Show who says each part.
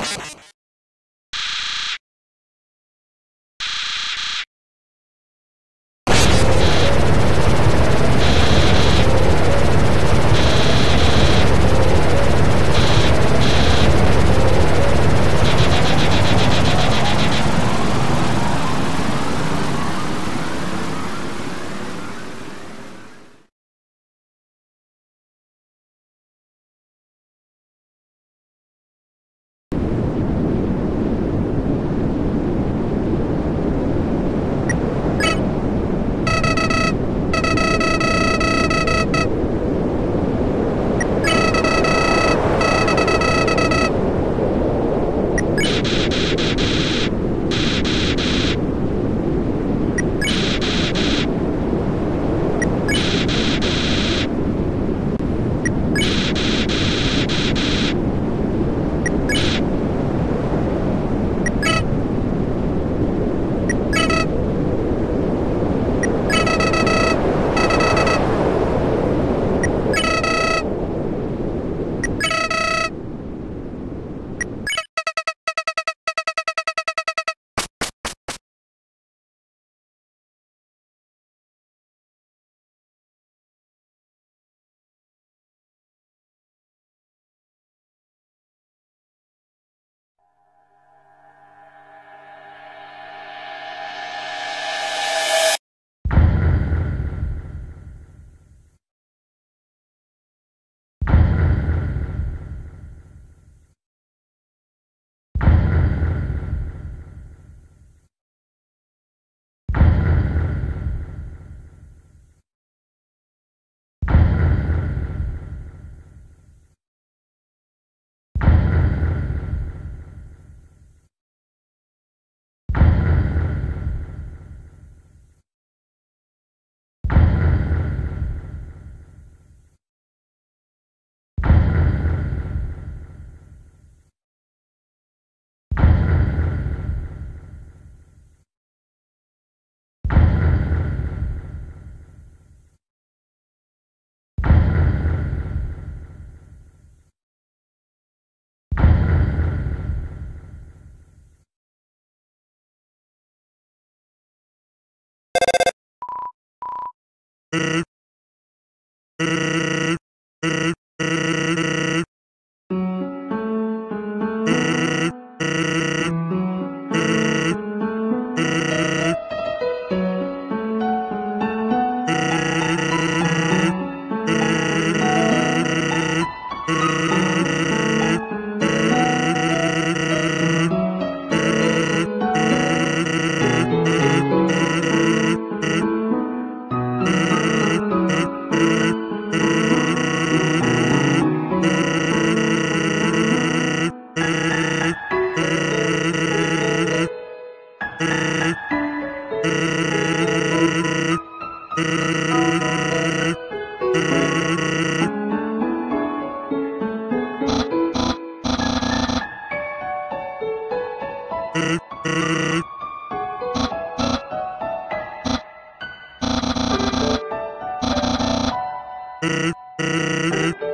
Speaker 1: you
Speaker 2: Uh... Beep, beep, beep.